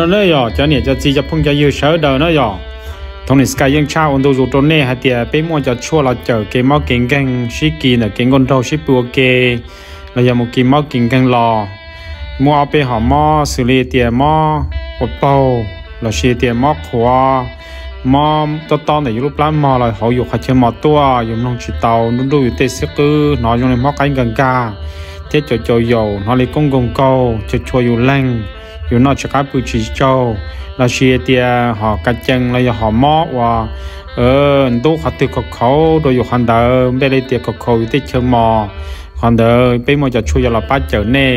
nó nữa rồi cho nên cho chỉ cho phong cho yêu sở đời nó rồi thằng này sky yên cha ôn đồ dù trốn nè hạt tiệt bé mua cho chua là chờ cái máu kinh gan xí kỳ là cái con trâu xí bùa kê. Là giờ một cái máu kinh gan lò. Mua ở bên họ mò xử lý tiệt mò một bao là xí tiệt mò khóa mò to to này lúc lắm mò là họ dùng hai chân mò tua dùng nông chỉ tàu nó đuôi tê sức cứ, nó dùng này mò cánh gần ca. Thế cho cho dầu, nó lấy công công câu, cho cho dù lanh อยู่นอกจากปุชิโจเราเชียเตียหอกระจังเราหอมอว่าเออดูขัดติดกับเขาโดยอยู่คันเดิมได้เลยเตียกับเขาอยู่ที่เชียงมอคันเดิมไปมอจะช่วยเราป้าเจอเน่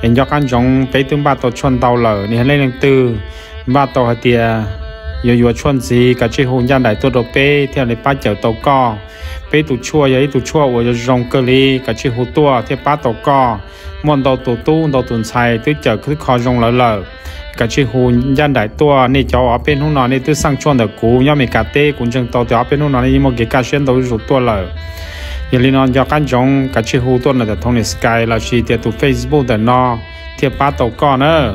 เห็นยอกันจงไปตึงบ้านตัวชนเตาเหล่านี่เล่นตื้อบ้านตัวเตีย yêu yêu chuẩn gì cả chế hồn nhân đại tôi đồ bê theo lấy bắt chảo tàu co bê tụ chua vậy tụ chua và rong cơ li cả chế hồ tua theo bắt tàu co muốn đầu tụ tu đầu tuần xài tới chở cứ khó rong lở lở cả chế hồ nhân đại tua nên cháu ở bên hôm nọ nên tôi sang chuẩn được cú nhau mình cả tê cũng chẳng tàu theo bên hôm nọ nên một cái cá xuyên đầu rụt tua lở giờ liên quan cho căn trong cả chế hồ tua là thông này sky là chỉ tiệt tụ facebook để nó theo ba tàu con nữa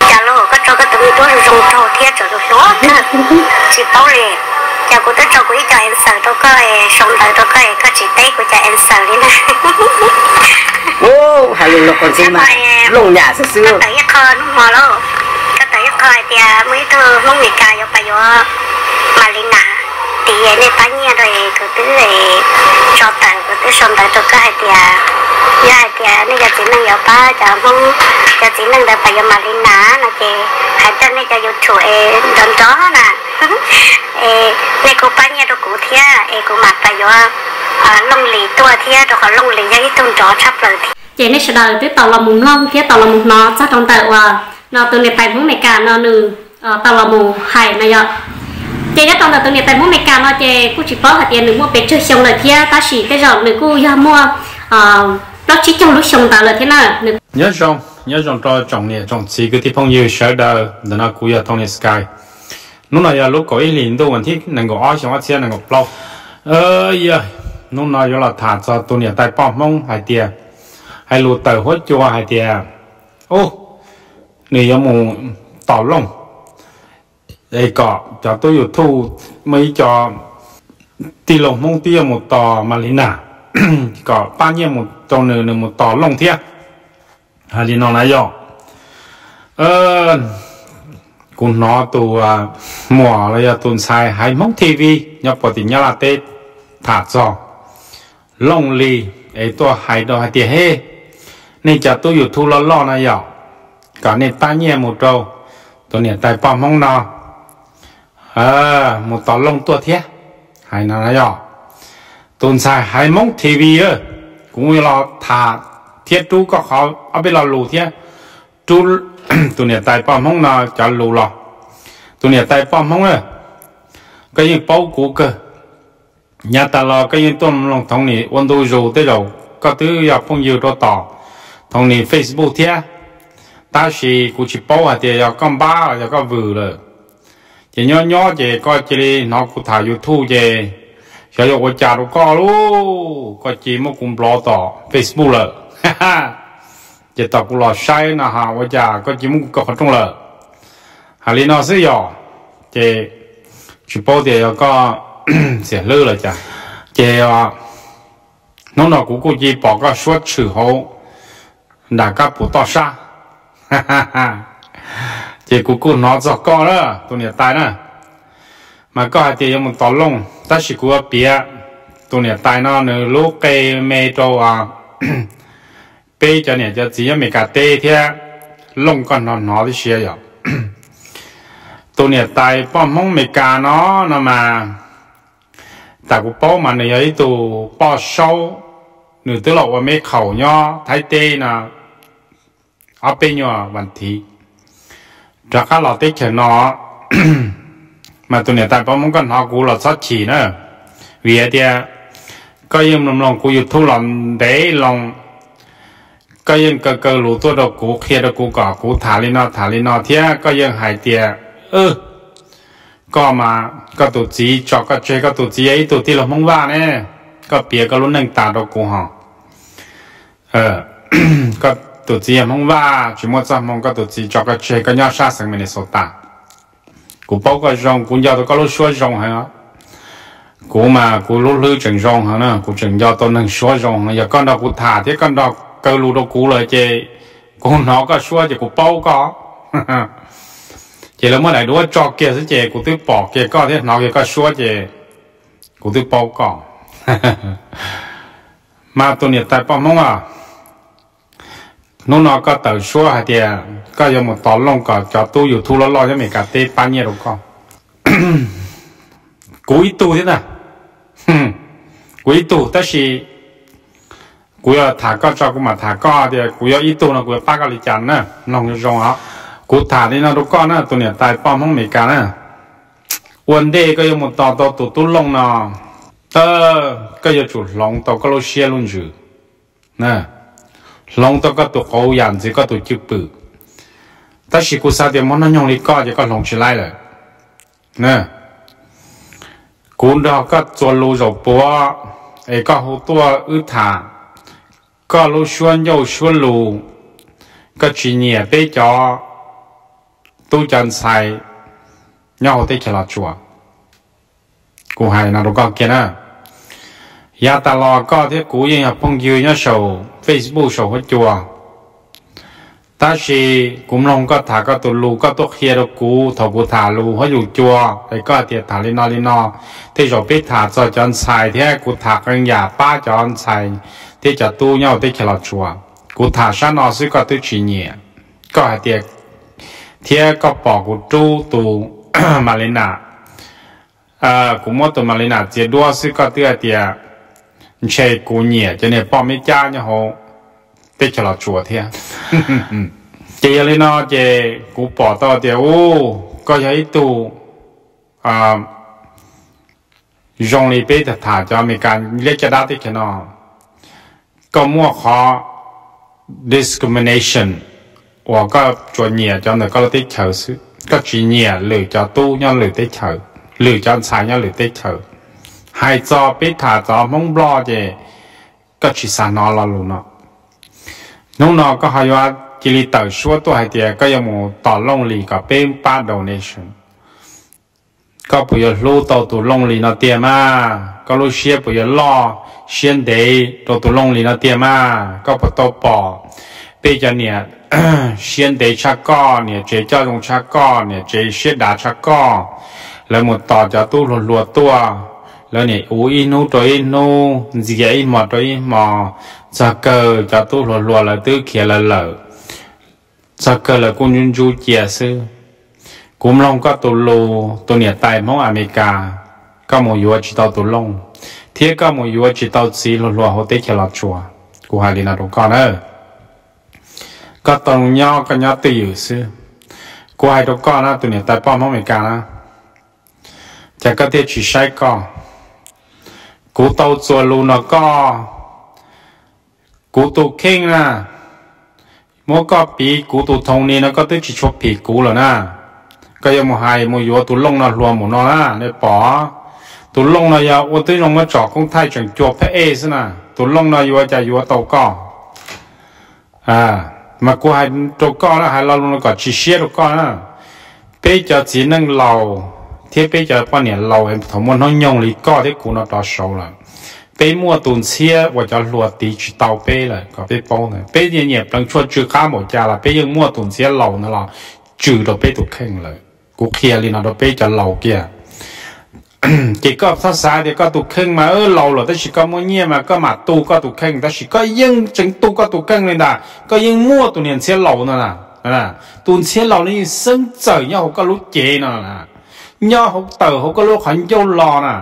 chả lo cái cho cái tụi tôi dùng trâu thiệt cho tôi chỉ tao liền chả cũng tới trâu cũng cho em sợ tôi có sống đời tôi có có chỉ tay của cha em sợ đi nè ô hay là còn gì mà. lồng nhà xưa xưa. khơi nó mò lo cái tới khơi thì mấy thứ mong người yo phải yo mà linh nà thì này ta nhia rồi cứ tới cho tặng cứ tới sống đời tôi có hai dạ dạ tia giờ chỉ năng yo ba chả mong giờ chỉ năng đợi phải yo mà linh nà nè chị hãy cho này giờ yo chủ e đón chó nè. E này cô ba nhà rồi cụ thia e cô mặc phải yo lông lì tua thia rồi còn lông lì giấy cái tôn chó sắp rồi. Thì chị này sẽ đợi tới tàu là mùng lông thia tàu là mùng nó chắc trong tàu à. Nó từ ờ, này tại muốn mẹ cả nó nừ tàu là mùng hải này giờ chị đã trong tàu từ này tại muốn mẹ cả nó chị cũng chỉ có hạt tiền được mua bé chơi xong rồi thia ta chỉ cái rồi người cô ra mua ờ, nó chỉ trong lúc sống tàu là thế nào nhớ rằng nhớ rằng cho trọng nè trọng chỉ cái thì phong yêu sở đời để nó cúi ở thông sky. Lúc này lúc có ý liền đâu vẫn thiết năng có ai xong hết xe năng có bao ờ yeah lúc này là thả cho tôi nè tay bom mong hai tiền hai lụt tờ hốt chua, hai tiền ô này có một tỏ lông đây có cho tôi dụ thu, mấy cho, tì lồng mông tia một tò mà lý nào có ba nhiêu một tò nữa nữa một tò lông thiệt hay lý nó này rồi ờ cũng nó tụ à mùa là tuần sai hay mong TV nhập vào thì nhớ là tết thả gió, lông lì ấy tôi hay đồ hay tiền hết nên cho tôi อยู่ thu lo lo này rồi cả nên ba nhẹ một trâu tôi nhẹ tại bao mong nó à một tỏ lông tua thế hay nào này rồi tuần sai hai mong TV ơ. Cũng như là thả thiết chú có khó ở bên là lù thế chú tụi này tại bao mong là cho lù lọ tụi này tại bao mong ơ. Cái gì bao cũ cơ. Nhà ta là cái gì tôi lòng thông này 温度 rồi tới rồi có thứ gì phong nhiều đó tỏ thằng này Facebook thế ta chỉ cũng chỉ bao hạt thì ya con ba ya con vừa rồi chỉ nhỏ nhỏ chỉ có chỉ nó cũng thả YouTube chỉ cho yo tôi trả được có luôn. Có chỉ một cũng bỏ tỏ Facebook rồi chỉ tao cũng lo sai nè ha tôi trả có chỉ một có trong rồi hà lý à, nó sẽ yo chỉ chỉ bảo thì ya có sẽ lơ rồi chả. Chỉ nó nó cũng có chỉ bảo cái số chữ hậu đã các bộ tỏ xa. Chỉ cũng cũng nó cho con đó. Tôi nhớ tài nữa mà có hai tiền một tỏ lông ta chỉ cũng bia tôi nhớ tài nó nữa lúc cây mê trâu à bê cho nhớ cho chỉ mấy cả tê thế lông con nó nó thì xia rồi tôi nhớ tài bao mong mấy cả nó nó mà ta cũng bao mà này ấy tụ bao sâu nửa tức làว่าไม่เข่าย่อไทยเต้นะเอาเป็นย่อวันทีจากข้าเราเต้เขียนเนาะ mà tụi này tại bao mong con họ cũ là sát chỉ nữa. Vì thế à, có yên lòng lòng cũ thu lòng để lòng. Có yên cơ cơ lũ tôi đâu cũ kia đâu cũ cỏ cũ thả lên nó thả lên nó. Thế à, có yên hải tiệt, ơ có mà có tụi chỉ cho có chơi có tụi chỉ ấy tụi thì là mong va nè có bia có lúc nâng tà đâu cũ họ. Ờ có tụi chị mong không va chỉ một trăm mong có tụi chị cho cái chơi cái nhau sát sang Minnesota cú bao cái rong cú giờ tôi có lúc xóa rong hả? cú mà cú lúc lưu chừng rong hả nè? Cú chừng giờ tôi nâng xóa rong giờ con đó cú thả thế, con đó cơ lù đó cú lại chơi cụ nó có xóa thì cú bao có. Chỉ là mới này đua cho kia sẽ chơi cú tôi bỏ kia có thế, nó kia có xóa chơi cú tôi bao có. Mà tôi nhận tại bao mong à nó nó có tờ số hay thì à? có dùng một tỏ lông có cho tôi dù thu lo lo cho mình cả tê ba nhiêu đâu con cuối tu thế nào? Cuối tu tất sĩ cuối thả con cho cũng mà thả con thì cuối ít tu là cuối ba cái lịch chắn nè. Lòng rong á. Cuối thả đi nó đâu con nè tôi nhận tại bom không mình cả nè. Vấn đề có dùng một tỏ tỏ tụ tu lông nào tớ có dùng chủ lông tàu có lô xe luôn chứ. Nè long tôi có tụ khổ yàn gì có tụ chịu bự ta chỉ cú sao thì món nó nhông lý có thì con lòng chỉ lại rồi nè cũng đó có cho lô rồi bố ấy có hồ tua ư thả có lô xuân dâu xuân lù có chuyện nhẹ bế cho tu chân sai nhau hồ tê chả là chùa cú hay nào đâu có kia nè ya ta lo có thế cú yên hợp phong dư nhau sầu Facebook sầu hết chùa. Ta chỉ cũng lòng có thả có tụ lù, có tốt kia đâu cú thầu cú thả lù hết dù chùa để có tiệt thả lên nó lên nó thế rồi biết thả cho chọn xài thế cú thả con nhà ba chọn xài Thì cho tu nhau thì kia là chùa. Cú thả sang nó sẽ có tới chỉ nhẹ, có hai tiền thế có bỏ cú chú tu mà lên nà à cú mua tụ mà lên nà chỉ đua sẽ có tới tiền chế cụ nhẹ cho nên bỏ mấy cha nhá hồ tết cho là chùa thế chế lên nó chế cụ bỏ to thì ô có à, cái tu à dùng lý bế thả cho mình càng lấy cho đá thì cái nó. Có mua khó discrimination hoặc có chuẩn nhẹ cho nó có tích chờ sự có chuyện nhẹ lựa cho tu nhau lựa tích chờ. Lựa cho anh sai nhau lựa tích chờ hai cho biết thả cho mong lo gì có chỉ sản nó là luôn nó. Nông nó có hay ว่า chỉ li tờ số tôi hay thì có yêu một tỏ lông lì có bên ba donation. Có bây giờ lô tàu tụ lông lì nó tiền mà có lô xe bây giờ lo xuyên để tàu tụ lông lì nó tiền mà có bắt tàu bỏ bây giờ nè xuyên để chắc co nè, chế cho dùng chắc co nè, chế xuyên đá chắc co. Là một tàu cho tu lùa lùa tua lỡ này ui nô trôi nô gì ấy mà trôi mà cha cơ, cha tu lo lo là tư kia là lỡ cha cơ là quân nhân du chia sư. Cũng long có tu lô tu nhà tại mong America. Có một yếu chỉ tao tu long. Thiết có một yếu chỉ tao chỉ lo lo hồ tế kia là chùa. Của hai là đồ con ơ. Có tông nhau có nhau yêu sư. Của hai đồ con á tu nhà tại mong America á. Chả có thể chỉ sai con cú tàu chùa lù nó có cú tù kinh là mô có bị cú tù thông ni nó có tới chỉ chụp bị cú rồi nè cái giờ một hai một yếu tù lông nó luôn một nó là để bỏ. Tù lông nó yếu, ô tới nó mới chọn công thay chuyển chuột phải ê xin nè tù lông nó yếu chả yếu tàu có à mà cú hai tàu có là hai lo luôn nó có chỉ xe tàu có nè bây giờ chỉ nâng lâu thế bây giờ bao nhiêu lâu em thằng muốn nó nhông lý có thế cũng nó đào sâu là bây mua tuần xe và cho lúa tí chỉ tàu bây là có bây bao này. Bây giờ nhiều đang chua chưa cá một cha là bây giờ mua tuần xe lâu nữa là trừ được bây tụ khen rồi cú kia liền nó bây giờ lâu kia. Chỉ có phát xa thì có tụ khen mà. Ở lâu rồi, ta chỉ có mua nhẹ mà có mà tu có tụ khen ta chỉ có yên chính tu có tụ khen lên đã có yên mua tụ 年 xe lâu nữa là là. Tuần xe lâu này sinh trời nhau có lúc chế nữa là nho hậu tử hậu có lô khẩn dâu lò nè.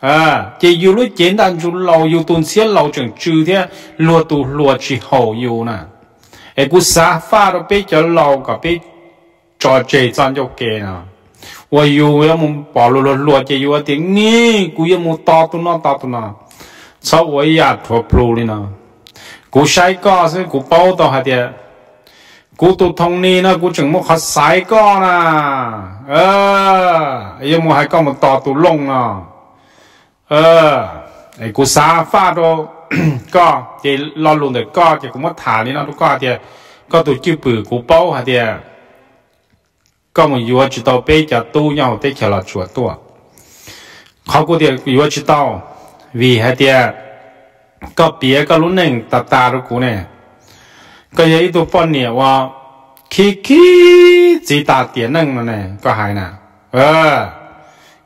À chỉ dù lúc chiến đàn dù lò dù tuần xế lò chẳng trừ thế lùa tù lùa chỉ hậu dù nè. Ê cứ xa pha đó bế cho lò cả bế cho chế trang cho kê nè. Và dù em muốn bỏ lùa lùa lùa chỉ dù tiếng nghe, cú em muốn to tu nó to tu nó sau vậy ya à thua plu đi nè. Cú sai có sẽ cú bao tao hạt tiền กูตุทองนี่นะกูจึงมุขสายก้อนนะเออยังมุหายก้อนมันต่อตุลงอ่ะเออไอ้กูสาฟาดก็จะรอลุงเด็กก็จะกูมัดฐานนี่นะทุกก็เดียก็ตุจิ้วปือกูเป้าฮะเดียก็มึงอยู่ว่าจิตเอาไปจะตู้เงาเตะเฉลาชัวตัวเขากูเดียอยู่ว่าจิตเอาวีฮะเดียก็เปียก็รุ่นหนึ่งตาตาลูกกูเนี่ย cái gì tụ bọn nhỉ? wa khi khi chỉ ta tiền năng nó nè có hài nè ờ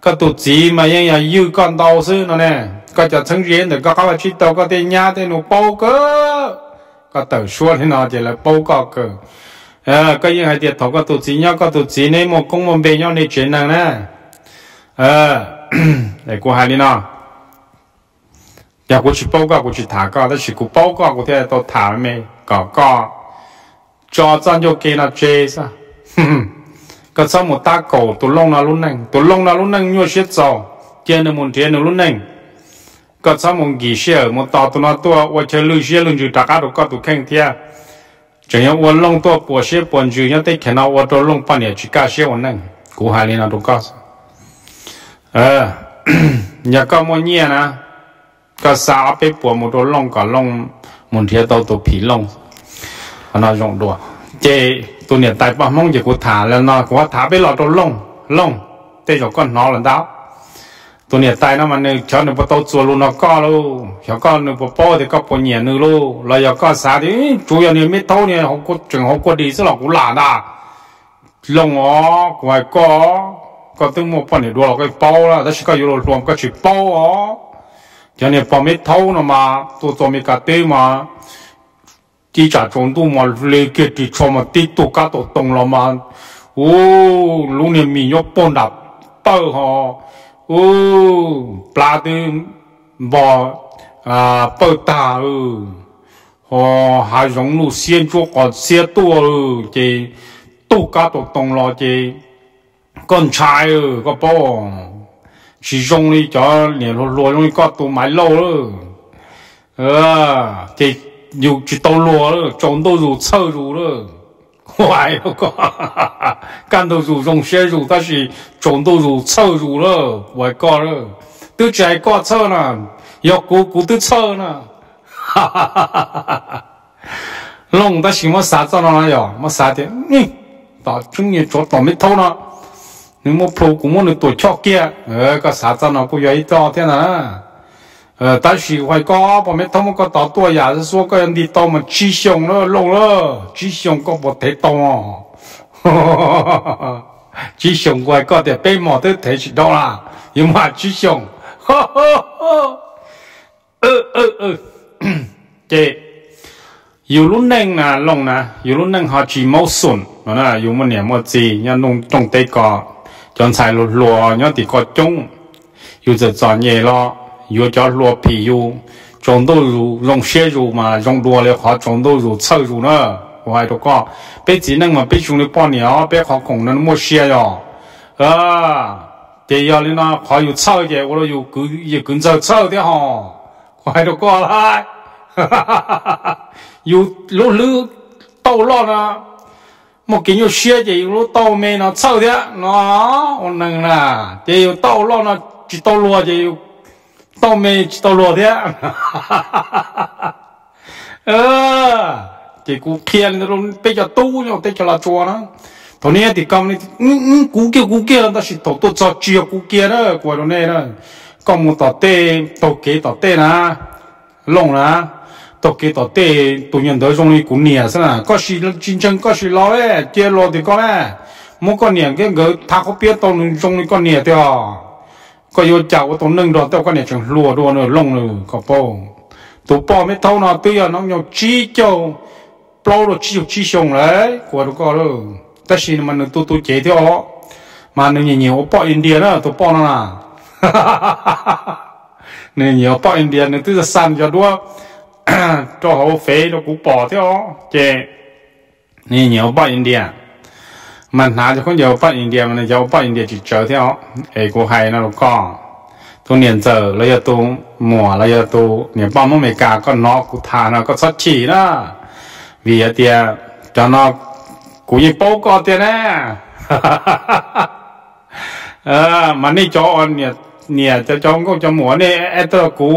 cái tụ chỉ mà yên là yêu con đầu sư nó nè có cho thằng riêng được có có chỉ tao cái tiền nhà tiền nó bao cơ cái đầu xua thì nó chỉ là bao cơ cơ ờ cái yên hay tiền thầu cái tụ chỉ nhau cái tụ chỉ này một công một bên nhau này chuyện năng nè ờ để cô hài đi nè. giờ cô chỉ báo cáo, cô chỉ thả cơ đó chỉ cô bao cơ cô thấy tao thả mày có có. Cho dân cho kia là chê sa cái sau một ta cổ tụ lông là luôn này tụ lông là luôn này nhiều chết giàu. Tiền là muốn tiền là luôn này cái sau một gì xe một tàu tụ nó tua và chơi lưu xe luôn chịu trả cả được có tụ khen thia. Chẳng những tua bỏ xe bỏ chịu nhất tới khi nào quân tụ lông pan nhà chỉ cả xe quân này cú hai lên là được có ờ nhà có mua nhia na cái sao bé bỏ một tụ lông, cả lông muốn tiền tàu tụ phí lông nó rộng đùa. Chế tụ niệm tại bà mong chỉ của thả là nó của thả bên lọ đồ lông lông. Thế cho con nó lần đó. Tụ niệm tại nó mà nè, cho nó bắt đầu chua luôn nó co luôn cho con nó bắt bao thì có bao nhiêu nữa luôn là cho con xả thì chủ yếu là mấy tàu này học có trường học có đi sẽ là cũng lạ đó lông ó ngoài có có từng một phần để đua là cái bao là đó chỉ có yếu luôn có chỉ bao ó. Cho nên bao mấy tàu nó mà tụ tụ mấy cả tê mà ti cha chong tu ma le ke ti cho ma ti tu ka to tong la ma. O lu ne mi yo pon da pa ho o pla à pa ta ư ho ha rong lu xiên cho ko xie tu ư che tu ka to la che con trai ư có bo chỉ rong đi cho liền lo lo rong có tu mãi lâu ư ờ thì 有几头骡了中都入丑入了。我哟嘎个哈哈哈干都入仲血入但是中都入丑入了。外挂了都在挂丑呢要咕咕都丑呢。哈哈哈哈。哈哈哈弄得什么啥子了呀我啥的。嗯把今年脚倒霉头透了你们跑过我的多脚杆呃干啥子了不愿意早点呢呃，但是外国旁边他们个到多也是说个人的到么鸡胸了，弄了鸡胸个不太多哦，哈哈哈哈鸡胸外国的被毛都抬起到啦，有嘛鸡胸，哈哈哈，呃呃呃，这有路能啊弄啊，有路能下鸡毛笋，啊，有么年么子要弄种地个，将菜落落要地个种，有这专业咯。 有叫落皮油种豆乳用血乳嘛，用多了话种豆乳臭乳呢。我还都讲，别只能嘛，别兄弟半年啊，别靠工人莫血呀。啊，第二哩呢，还有臭的，我都有跟也跟着臭的哈。我还都讲来，哈哈哈哈哈，有路路到了呢，莫给有血的，有路倒霉呢，臭的，那我能啦，这有到了呢，知道路就有。tao mê tao lo thế ờ chỉ cú kia nó luôn bây giờ tu nhau bây giờ là chùa đó thôi nè thì công này cú kia cú kia ta chỉ tổ tổ cho chia cú kia đó của này đó công một tổ tê tổ kế tổ lông nà tổ kế tổ tê tổ trong này cũng nhiều sao nà có gì chiến tranh có gì lo ấy chia lo thì có mỗi con nhiều cái người thà có biết trong này con nhiều thì ก็อยู่จากว่าตรงนึงดอกเต้าก็เนี่ยจังรัวรัวเนอลงเลยก็ป้องตัวป้อไม่เท่านาตัวน้องยองจี้เจ้าปล่อยรถจี้จี้ชงเลยกว่าตัวก็เลยแต่สิมันตัวตัวเจ๋เที่ยวมาหนึ่งเหนียวป้ออินเดียนะตัวป้อนั่นน่ะหนึ่งเหนียวป้ออินเดียหนึ่งตัวจะสั่นจะด้วยตัวเขาเฟยตัวกู มันหาจะคนเดียวปัดอินเดียมันจะปัดอินเดียจิตเจอที่เขาเอกกูไฮนะลูกก็ตัวเนียนเจอแล้วจะตัวหมัวแล้วจะตัวเนี่ยป้อมอเมริกาก็นอกกูทานะก็สัดฉีนะวีเดียจะนอกกูยิงโป๊กก็เดียนะเออมันนี่จออนเนี่ยเนี่ยจะจองก็จะหมัวเนี่ยไอ้ตัวกู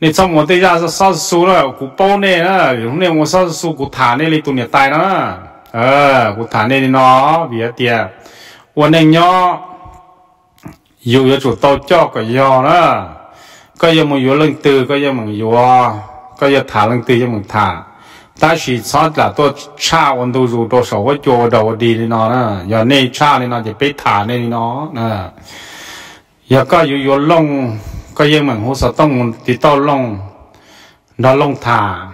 你从我对家是啥子书了？古包呢？那用呢我啥子书？古谈那里多年代了， ờ bố thả nên nó vía tiền uốn anh nhó dù cho chủ tao cho cái do đó có giờ mình vô lưng từ có giờ mình vô có giờ thả lưng từ cho mình thả ta chỉ sao là tôi cha ông tôi dù tôi sầu cái chỗ đầu đi đi nó giờ này cha nên nó chỉ biết thả nên nó giờ có dù vô lông có giờ mình hô sợ tông thì tao lông nó lông thả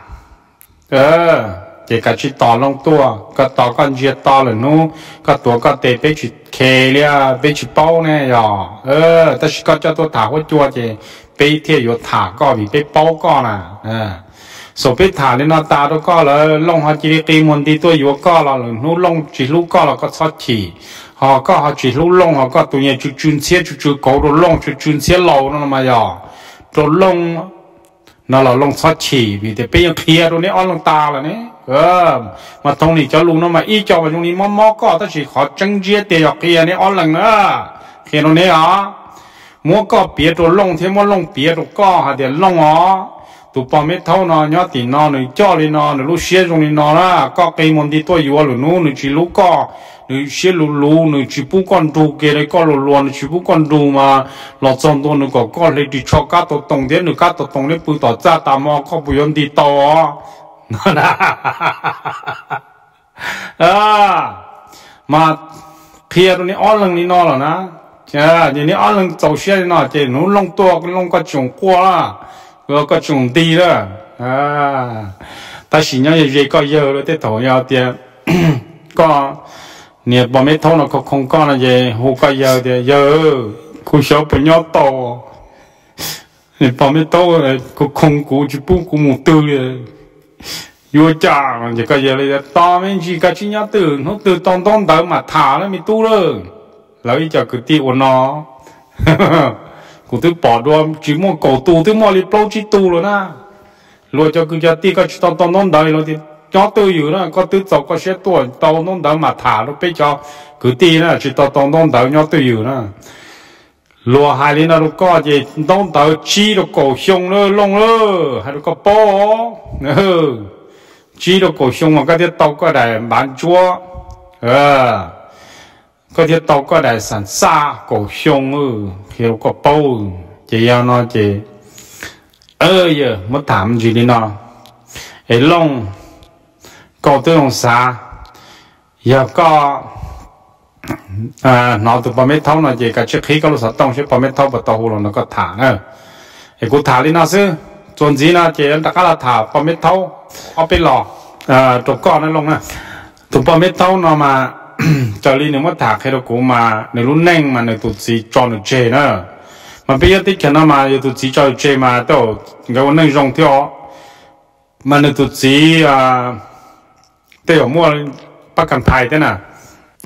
ờ chỉ cả chỉ tỏ lòng tua cả tỏ con chia to là nu cả tua cả tê bé chỉ kề lia bé chỉ bao nè giờ ờ ta chỉ có cho tôi thả qua chua chứ, bé thiệt yếu thả có vì bé bao có nè. Ờ. Số bé thả nên nó ta đâu có là lông họ chỉ cái một đi tôi yếu có là nu lông chỉ lúc có là có sót chỉ. Họ có họ chỉ lúc lông họ có tụi nhà chú chun xé chú chú cổ đồ lông chú chun xé lâu nó mà giờ đồ lông nó là lông sót chỉ vì thế bây giờ kia đồ này ăn lông ta là nè ờ mà thông này cho luôn nó mà ít cho mà chúng này mò mò có ta chỉ khó chân chia tiền học kia này ăn lần nữa. Khi nó này à mua có bia đồ lông thêm mua lông bia đồ có, hà tiền lông à tụ bà mẹ thâu nó nhớ tiền nó nó cho đi nó nó lúc xe trong nó là có cây môn đi tôi yêu luôn nó nó chỉ lúc có. Nó xe lù lù nó chỉ bu con đu kia này có lù lù nó chỉ bu con đu mà. Lọ trong đó nó có có lấy đi cho cá tổ tông, thế nó cá tổ tông đấy bự tỏ ra tà mò, có bự yon đi to à mà kia rồi này ăn lần này nó là na chà thì này ăn lần dầu xe nó chỉ nó lông to cái lông có trồng qua có có trồng đi đó à ta chỉ nhớ gì có giờ rồi thế thổi nhau tiền có nè bọn mấy thâu nó có không có là gì hú có giờ thì giờ cú sợ bị nhau to nè bọn mấy thâu có không cú chỉ bung cú một tư rồi yêu cha mà chỉ có giờ là to mình chỉ có chỉ nhau từ nó từ tông tông đỡ mà thả nó mình tu rồi lấy cho cứ tiêu nó cụ tôi bỏ đồ chỉ mua cổ tu tôi mua liền bao chỉ tu rồi na rồi cho cứ cho tiêu cái tông tông tông đỡ rồi thì cho tôiอยู่นะก็ตัว走ก็เสียตัวตองน้องเดามาถาแล้วไปจ อคือตีนะจิตตองน้องเดาย่อตัวอยู่นะลัวหายเลยนะลูกก็จะน้องเดาชี้ลูกก็ชงเลยลงเลยให้ลูกก็ป้อเออชี้ลูกก็ชงมันก็จะตอกก็ได้มันจัว lúa hai lý nó có gì đông tàu chi được cổ sông nữa lông nữa hay được có bó. Nữa chi được cổ sông mà cái thứ tàu, có đại bán chúa. Ờ có thứ tàu, có đại sản xa cổ sông ừ hiểu có bầu chỉ 要 nó chỉ ơ giờ, mất thảm gì đi nó. Ấy lông cổ tư ông xa giờ có nào nó tụ bà mẹ thâu nó gì cả chiếc khí cái lúc sát tông chiếc bà mẹ thâu bà tàu hồ nó có thả nữa cái cô thả đi nó chứ chuẩn gì nó chỉ là cái là thả bà mẹ thâu ở bên lò à tụ con nó luôn nè tụ bà mẹ thâu nó mà cho đi nếu mà thả cái đó cô mà nếu lúc neng mà nếu tụ gì cho nó chê nữa mà bây giờ tích cái nó mà tụ gì cho chê mà đâu, cái neng rong theo mà nếu tụ gì à tao mua bắt cần thay thế nào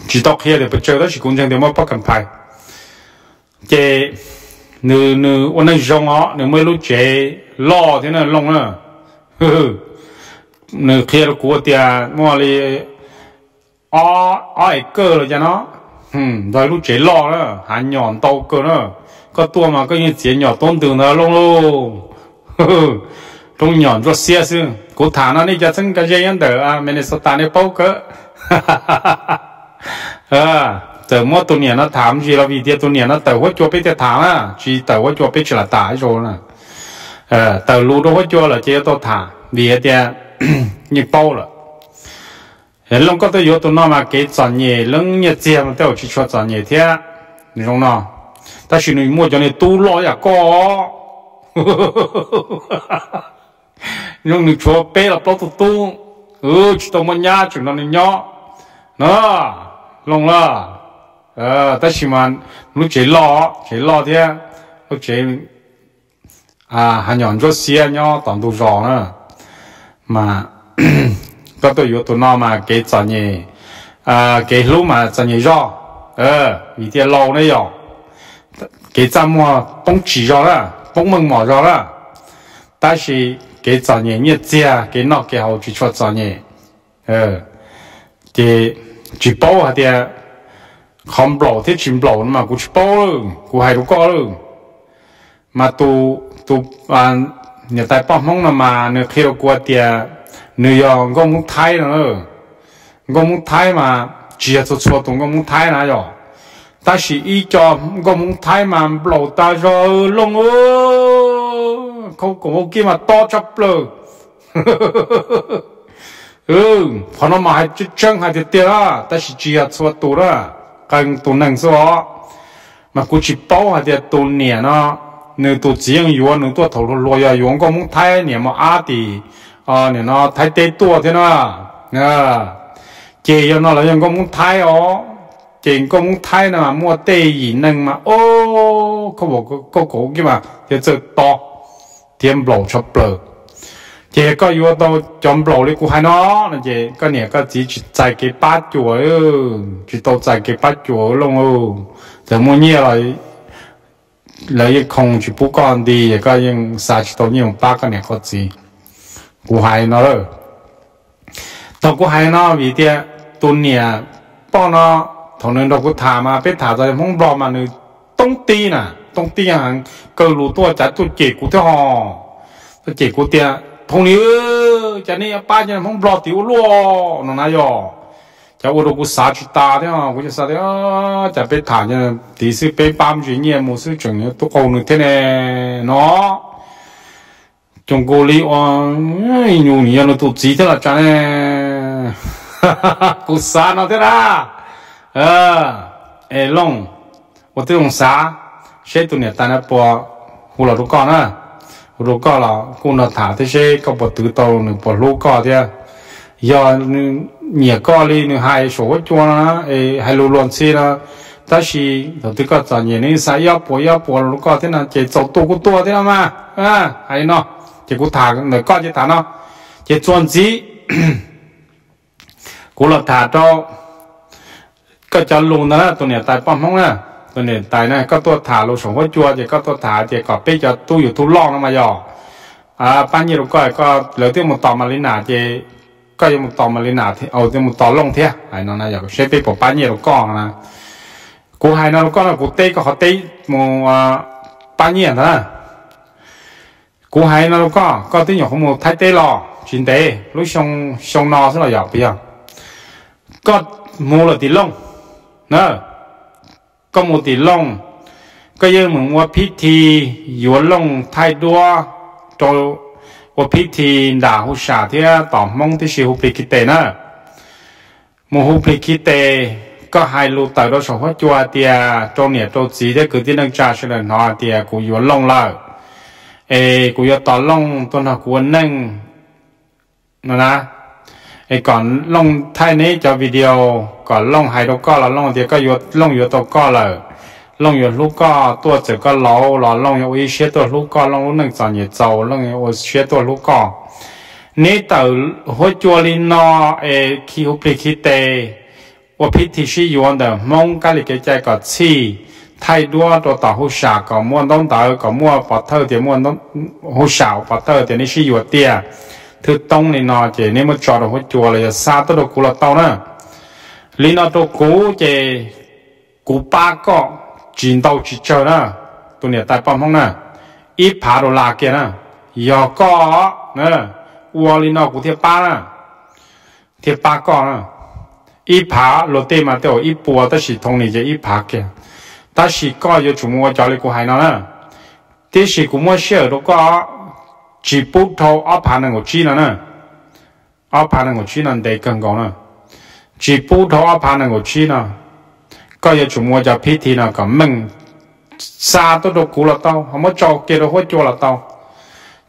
chỉ tóc kia để bắt chơi đó, chỉ cũng chẳng để mà bắt cầm phải chế nữ nữ ôn này rong họ nữ mới lúc chế lo thế này long nữa nữ kia là của tia mua li ó ó cơ rồi cho nó. Ừm rồi lúc chế lo đó. Hà nhọn tàu cơ đó. Có tua mà có những chuyện nhỏ tốn tiền nó lông luôn trong nhọn rất xia xưa cố thả nó đi cho sân cái dây ăn đỡ à mình sẽ tàn đi bao cơ. ha ha ha ha à từ mỗi tuần này nó thảm gì là vì thế tuần này nó từ quá cho biết thế thả à chỉ từ quá cho biết chỉ là tả rồi nè à từ lú đó quá cho là chỉ tôi thả vì thế như bao rồi hiện lúc có tôi yếu tôi nói mà cái chọn nhẹ lưng nhẹ chia mà tôi chỉ cho chọn nhẹ thế你懂吗？但是你莫叫你多老呀高。nhưng được chúa bé là bao tu tu ừ chỉ tao muốn nhá chúng nó nên nhỏ nó Lòng là. Ờ ta chỉ mà lúc chế lo chế lo thế lúc chế à hà nhọn cho xe nhỏ toàn đồ rõ nữa mà có tôi yếu tụ nó mà cái chọn nhỉ à cái lúc mà chọn nhỉ rõ ờ vì thế lâu đấy rồi cái trăm mua bông chỉ rõ ra bông mừng mỏ rõ ra ta chỉ cái chọn nhẹ nhẹ chia cái nọ cái hậu chỉ cho chọn nhẹ. Ờ thì chỉ bao hạt địa không bỏ thì à, chỉ bỏ mà, cũng chỉ bao luôn cũng hay đủ có luôn mà tu tu à nhà tại bom mong là mà, nửa khi qua địa à, nửa giờ gom muốn thay nữa. Gom muốn thay mà, chỉ là cho tụng gom muốn thay nào rồi ta chỉ ý cho gom muốn thay mà bỏ ta rồi lông ơ. Không có một cái mà to chập lơ. ừ phần nó mà hai chút chăng hai tiết ra ta chỉ chỉ hạt số tổ ra càng tổ năng số mà cũng chỉ bao hai tiết tổ nè nó nếu tổ chỉ ăn yuan nếu tổ thầu lo ya yếu có muốn thay nè mà á thì à ờ, nè nó thay tê tổ thế nào à chỉ cho nó là ยัง có muốn thay ó. Chỉ có muốn thay nào mà mua tê gì năng mà, ô, có bộ, có cổ cái mà, thì chơi to tiêm blow cho bờ blow chỉ có yuan đâu chọn blow đi cũng hay nó là chỉ có niệm có chỉ chạy cái bát chuột chỉ tàu chạy cái bát chuột luôn ừ giờ mua nhiều rồi lấy không chỉ bút con đi cái những sa chỉ tao những ba cái này có gì cú hay nó rồi tao cú hay nó vì thế tuần này bao nó thằng nên đâu cú thả mà biết thả rồi không bỏ mà nó đông ti nè đông ti hàng cơ lũ tua chả tu chỉ cú theo họ tu chỉ cú tiền thằng này chả này ba nhân không bỏ tiểu luôn nó nói rồi cho我如果杀去打的啊，我就杀的啊，在被打呢，第四被把住呢，冇事重要，都搞那天呢，喏，中国里哇，哎呦，你要都知道了，真呢，哈哈哈，กู杀那的啦，呃，哎龙，我都用杀，谁都呢，但那波，胡老都讲呢， lúc đó là cô nó thả thế xe có bộ tự tàu nữa bộ lúc đó thì à. giờ nhiều có đi nữa hai số cho nó hai lô luôn xe là ta chỉ đầu tư cái chọn nhiều nên sai yếu bộ yếu bộ lúc đó thế là chỉ chọn tổ của tổ thế là mà. À hay nó. Chỉ cô thả người có chỉ thả nó. Chỉ chọn gì cô là thả cho cái chân luôn đó là tụi này tại bom không à. nè tụi này tại này có tôi thả lô sống với chua chỉ có tôi thả chỉ có bây giờ tôiอยู่ทุลองmà giờ à bao nhiêu có có lỡ tiếng một tòa mà lên nào chỉ ก็ยังมุตอมาลินาที่เอาจะมุตอลงเทียไอ้นั่นนะอยากใช้ไปปป้านเยลก้องนะกูให้นั่นก็นะกูเตะก็เขาเตะมัวป้านเยนะกูให้นั่นก็ก็ที่อยู่ของมัวไทยเตะหรอจินเตะรู้ชงชงนอซะหน่อยอยากไปยังก็มัวละติลงนะ ก็มัวติล่งก็ยังเหมือนว่าพิธีอยู่ลงไทยดัวโต我พิธีด่าหูชาที่ต่อมงที่ชิวพิกิเตนะมูหูพิกิเตก็ให้ลูกแต่เราสองพัวจัวเตียตรงเนี่ยตัวจีได้คือที่นักจ่าเฉลิมนอเตียกูอยู่ลงแล้วเอกูอยู่ต่อลงตัวนักกูนั่งนะนะ 哎，讲弄太呢做 video，讲弄海都高了，弄这个越弄越多高了，弄越路高多这个老了，弄有一些多路高，弄弄长也走，弄有些多路高。你到火锅里呢，哎，去乌布去的，我平时是用的，蒙家里给这个吃。太多ตัวต่อหูสาก็ม่วนต้องต่อก็ม่วนปัตเตอร์เดียม่วนต้องหูสาวปัตเตอร์เดียนี่ชื่ออยู่เตี้ย thứ tông này nọ chỉ nếu mà cho được hỗ chùa là xa tới được cũ là tàu nữa lý nó tôi cú chỉ cú ba có chín tàu chỉ chờ nè tụi nhớ tại bom không nè. Ít phá đồ là kia nè. Giờ có nè. Uo lý nó cũng thiệt ba nè. Thiệt ba có nè. Ít phá lô tê mà tiêu ít bùa, ta chỉ thông này chỉ ít phá kia. Ta chỉ có giờ chúng mua cho lý của hai nó nè. Thế chỉ cũng mua xe đó có chỉ bút thâu áp hàng năng của chi nè áp hàng năng của chi là để cần có nè. Chỉ bút thâu áp hàng năng của chi là có giờ chúng mua cho phi thì là cả mình xa tôi đâu cú là tàu, không có cho kê đâu hết cho là tàu,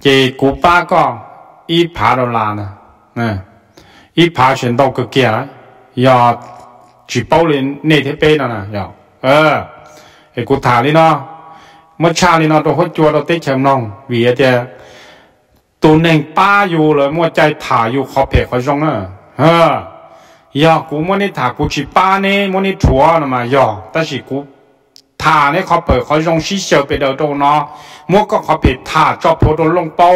chỉ cú ba có ít phá đồ là nè. Nè. Ít phá chuyển đâu cực kia đấy. Giờ chỉ bao lên nè thế bên nè giờ. Ờ. Cái cú thả đi nó. Mất cha đi nó đâu hết cho đâu tết chèm nong vì thế ตัวหน่งป้าอยู่เลยมั่วใจถ่ายอยู่ขอเพียขอจงเนอะเฮ้อยากูมันนี่ถ่ากูชิป้าเนี่มันนี่ถั่วนะมายอแต่สิกูถ่าเนี่ยขอเปิดขอจงชี้เชียวไปเดานตรงเนาะมั่วก็ขอเปิดถ่าจอบโพดลงเป้า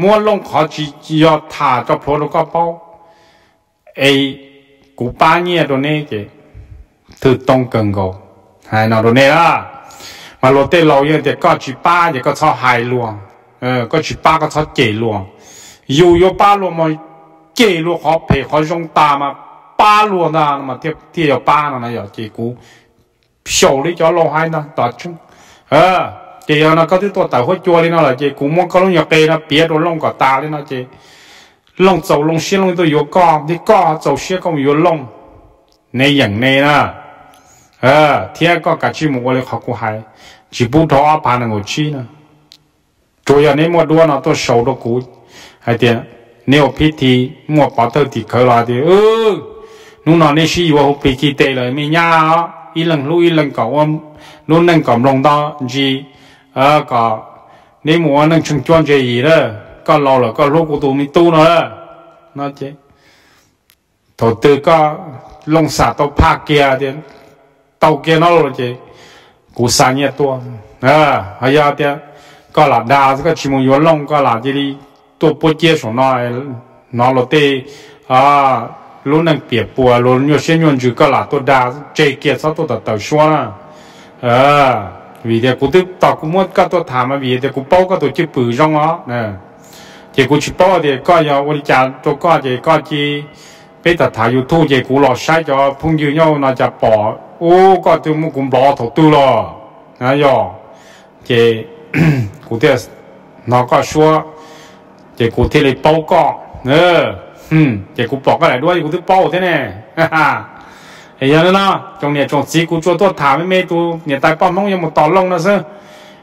มั่วลงขอชี้ยอถ่าจอบโพดก็เป้าไอ้กูป้าเนี่ยตัวนี้เจถือต้องเก่งกูให้นอนตัวนี้ละมาโรเต้เราเยอะเต่ก็ชิป้าเดี๋ก็ชอบหายลวง 呃，个去八个草解落，有有八落嘛，解落好配好用大嘛，八落呢，那么跌跌要八呢，那要结果小的叫老海呢，大中，呃，这样呢，搞得多大会做的呢了，这古么搞弄要给呢，别多弄个大的呢这，弄走弄些弄都有搞，你搞走些搞有弄，你养你呢，呃，天个搞起么我的好过还，只不多阿爸能够去呢。 ตัวอย่างนี้มัวด้วนเอาตัวโชว์ดกูไอเดียเนี่ยพิธีมัวปาเตอร์ติเคยลาดีเออนู่นนอนนี่ชีวะหุบปีกีเตเลยมีญ่าอีหลังลู่อีหลังเก่าว่านู่นนั่งกับลงตาจีเออก็นี่มัวนั่งชงจวนเจียเลยก็เราเลยก็ลูกกูตัวมีตู้เนอะนั่นเจ๊ถอดตัวก็ลงสาตัวภาคเกียร์เดียนเตาเกียร์นั่นเลยเจ๊กูสานเนี่ยตัวเออเฮียเดีย khởi lại thì ừ lúc nào nên sử dụng PT tệ rồi mình nhá ý lần lúc ý lần cậu ông lúc nâng cầm lòng đó gì à có nếu muốn nâng chung chuan chơi gì đó có lâu là có lúc của tụi mình tu nữa nó chứ đầu tư có lông xả tàu pa kia thì tàu kia nó rồi chứ cú sa nhẹ tua à hay là thì có là đa cái chỉ muốn yếu lông có là gì đi tôi bố chia số nó nó là tê. À lúc nâng bịa bùa lúc nhiều xe nhuận chữ có là tôi đa chơi kia sao tôi tàu xóa à ờ vì thế cũng tiếp tao cũng muốn các tôi thảm mà, vì thế cũng bao các tôi chỉ bự rong á nè. Chỉ cũng chỉ bao thì có giờ tôi chả tôi có thì có chỉ bây giờ thả youtube thì cũng lo sai cho phong yêu nhau nó จะ bỏ. Ô có tôi muốn cũng bỏ đầu tư lo nè yo thì cũng nó có bao nè bỏ bao thế này ha ha trong này trong chỉ cũng cho tôi thả mấy mấy tu nhà tại bao mong một tàu lông đó sao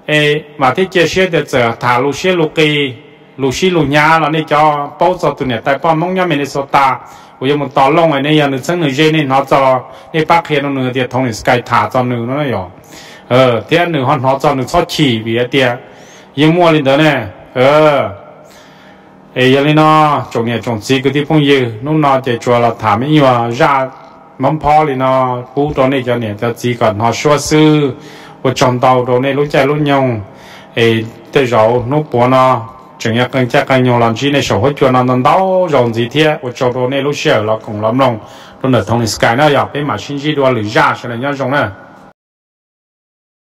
ấy mà thế chia sẻ được thả lũ xe lũ cây lũ lũ nhà là này cho bao giờ tụi nhà tại bao mong nhà mình số ta bây một tàu lông này này giờ nó chân người nó cho này bác kia nó nữa thì thông sky thả cho nữa nó rồi ờ thế nữa họ cho nữa cho chỉ vì thế nhưng mua lên đó nè. Ờ. Ấy giờ nó trồng nhà trồng chỉ cái địa phương gì nó nó chỉ cho là thả mấy mà ra, mắm phò thì nó, cú đó này cho nên cho chỉ cần họ xóa sư và trồng tàu đó này lúc chạy lúc nhông ấy tới rồi nó bỏ nó chẳng nhắc cần chắc cần nhiều làm chi này, sổ hết chuyện nó nó đau rồi gì thế? Và trồng đó này lúc xưa là cũng lắm lòng. Nó là thông sky nó, giờ cái mà xin gì đồ lười ra cho nên nhớ rồi này.